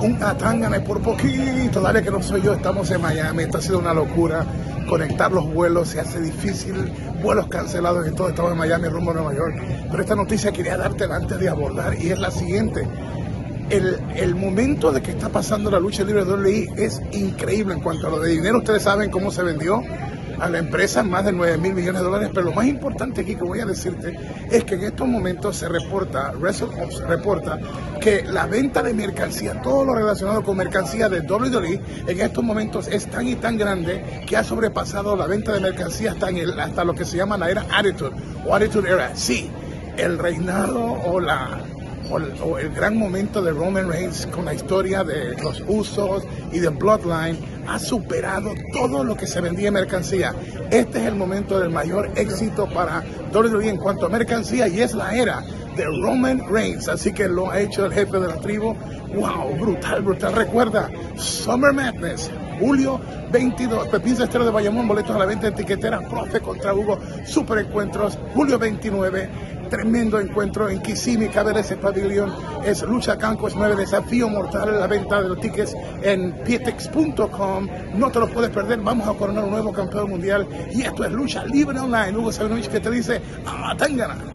un Atangana por poquito, dale que no soy yo, estamos en Miami, esto ha sido una locura, conectar los vuelos se hace difícil, vuelos cancelados y todo, estamos en Miami rumbo a Nueva York, pero esta noticia quería dártela antes de abordar y es la siguiente, el, el, momento de que está pasando la lucha libre de WWE es increíble en cuanto a lo de dinero. Ustedes saben cómo se vendió a la empresa más de 9 mil millones de dólares, pero lo más importante aquí que voy a decirte es que en estos momentos se reporta, WrestleOps reporta que la venta de mercancía, todo lo relacionado con mercancía de WWE en estos momentos es tan y tan grande que ha sobrepasado la venta de mercancía hasta, el, hasta lo que se llama la era Attitude o Attitude Era. Sí, el reinado o la o el, gran momento de Roman Reigns con la historia de los usos y de Bloodline ha superado todo lo que se vendía en mercancía. Este es el momento del mayor éxito para WWE en cuanto a mercancía y es la era de Roman Reigns. Así que lo ha hecho el jefe de la tribu. ¡Wow! Brutal, brutal. Recuerda, Summer Madness, julio 22. Pepín Cestero de Bayamón, boletos a la venta en tiquetera. Profe contra Hugo, super encuentros, julio 29 tremendo encuentro en Kissimmee, cabe ese pabellón. Es Lucha Cancos 9, desafío mortal, la venta de los tickets en pietex.com. No te lo puedes perder, vamos a coronar un nuevo campeón mundial. Y esto es Lucha Libre Online. Hugo Sabinovich que te dice, ¡Ah,